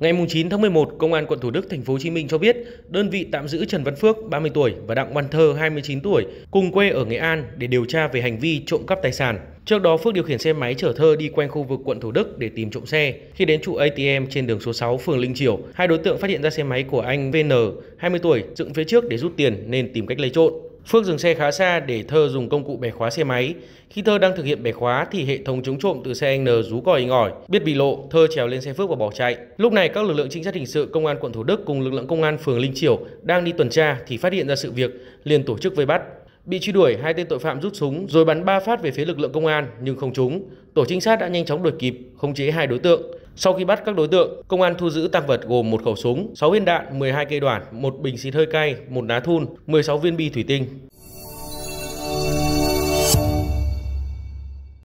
Ngày 9 tháng 11, Công an quận Thủ Đức, thành phố Hồ Chí Minh cho biết, đơn vị tạm giữ Trần Văn Phước, 30 tuổi và Đặng Văn Thơ, 29 tuổi, cùng quê ở Nghệ An để điều tra về hành vi trộm cắp tài sản. Trước đó, Phước điều khiển xe máy chở Thơ đi quanh khu vực quận Thủ Đức để tìm trộm xe. Khi đến trụ ATM trên đường số 6 phường Linh Chiểu, hai đối tượng phát hiện ra xe máy của anh VN, 20 tuổi, dựng phía trước để rút tiền nên tìm cách lấy trộm. Phước dừng xe khá xa để Thơ dùng công cụ bẻ khóa xe máy. Khi Thơ đang thực hiện bẻ khóa thì hệ thống chống trộm từ xe anh N rú còi ngỏi. Biết bị lộ, Thơ trèo lên xe Phước và bỏ chạy. Lúc này các lực lượng trinh sát hình sự công an quận Thủ Đức cùng lực lượng công an phường Linh Chiểu đang đi tuần tra thì phát hiện ra sự việc, liền tổ chức vây bắt. Bị truy đuổi, hai tên tội phạm rút súng rồi bắn ba phát về phía lực lượng công an nhưng không trúng. Tổ trinh sát đã nhanh chóng đuổi kịp, khống chế hai đối tượng. Sau khi bắt các đối tượng, công an thu giữ tăng vật gồm một khẩu súng, 6 viên đạn, 12 cây đoạn, một bình xịt hơi cay, một ná thun, 16 viên bi thủy tinh.